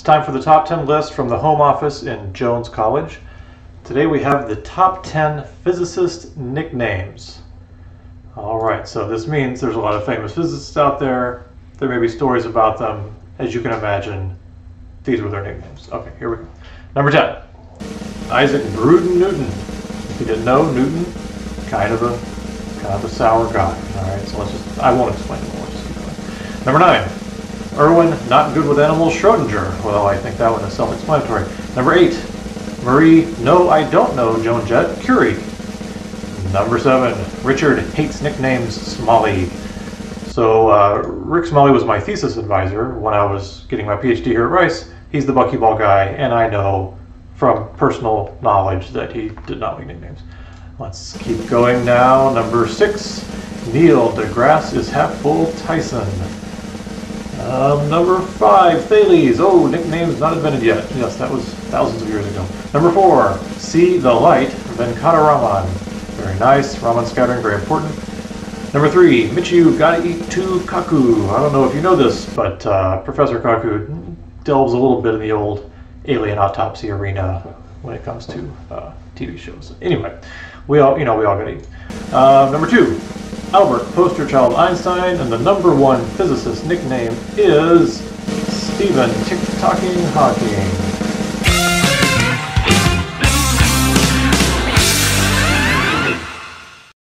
It's time for the top 10 list from the home office in Jones College. Today we have the top 10 physicist nicknames. All right, so this means there's a lot of famous physicists out there. There may be stories about them. As you can imagine, these were their nicknames. Okay, here we go. Number 10, Isaac Bruden Newton. If you didn't know, Newton, kind of a kind of a sour guy. All right, so let's just, I won't explain it. Let's just keep going. Number nine, Erwin, not good with animals, Schrodinger. Well, I think that one is self-explanatory. Number eight, Marie, no, I don't know, Joan Jett, Curie. Number seven, Richard hates nicknames, Smalley. So uh, Rick Smalley was my thesis advisor when I was getting my PhD here at Rice. He's the buckyball guy, and I know from personal knowledge that he did not like nicknames. Let's keep going now. Number six, Neil deGrasse is half full Tyson. Um, number five, Thales. Oh, nicknames not invented yet. Yes, that was thousands of years ago. Number four, See the Light, Venkataraman. Very nice. Raman scattering, very important. Number three, Michio two Kaku. I don't know if you know this, but uh, Professor Kaku delves a little bit in the old alien autopsy arena when it comes to uh, TV shows. Anyway, we all, you know, we all gotta eat. Uh, number two, Albert poster child Einstein, and the number one physicist nickname is Stephen Tick-Tocking Hawking.